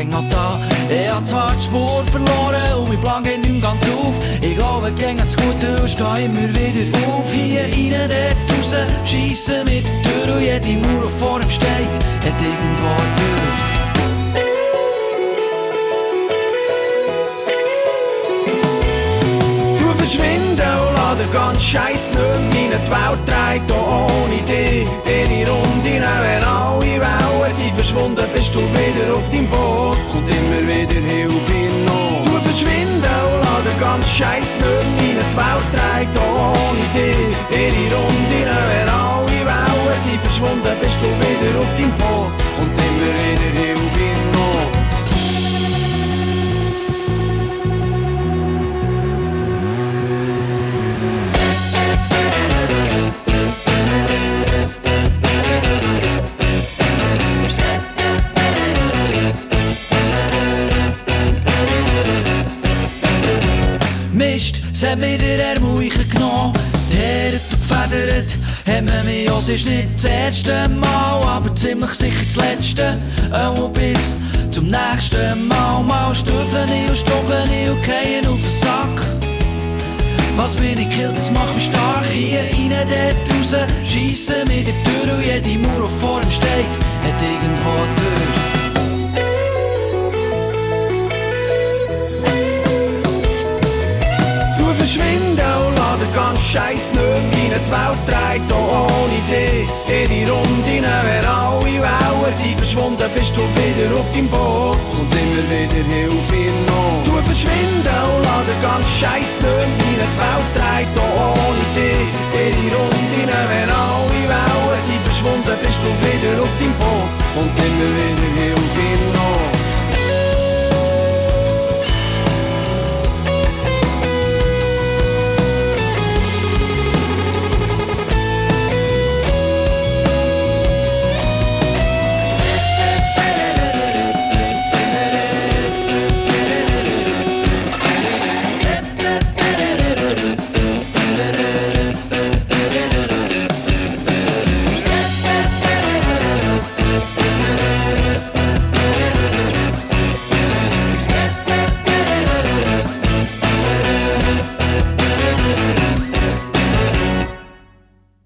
Gegen noch da. Ich hab die Spur verloren und mein Plan geht nicht ganz auf. Ich glaube, gegen das Gute und steh immer wieder auf. Hier rein, dort raus, schiessen mit der Tür und jede Mauer, die vor ihm steht, hat irgendwo eine Tür. Verschwinden und lass den ganzen Scheiß nicht rein. Die Welt dreht auch ohne dich ihre Runde. Wenn alle Wellen sind verschwunden, bist du wieder auf deinem Boot immer wieder Hilfe in Not. Du verschwinden und lass den ganzen Scheiß nicht rein. Die Welt auch ohne dich ihre Runde. Wenn alle Wellen sind verschwunden, bist du wieder auf deinem Boot Mist, es hat mir der Ärmel genommen. Teeret und gefedert, hat man mich es ist nicht das erste Mal, aber ziemlich sicher das letzte. Und bis zum nächsten Mal, mal stüffeln und stoppen und kehren auf den Sack. Was mich nicht killt, das macht mich stark. Hier rein, dort raus, schiessen mit der Tür und jede Mauer, die vor ihm steht, hat irgendwo Auch ohne dich ihre Runde. Wenn alle Wellen sind verschwunden, bist du wieder auf deinem Boot und immer wieder Hilfe in Not. Du verschwinden und lass den ganzen Scheiß nicht rein. Die Welt dreht ohne dich ihre Runde. Wenn alle Wellen sind verschwunden, bist du wieder auf deinem Boot und immer wieder Hilfe in Not.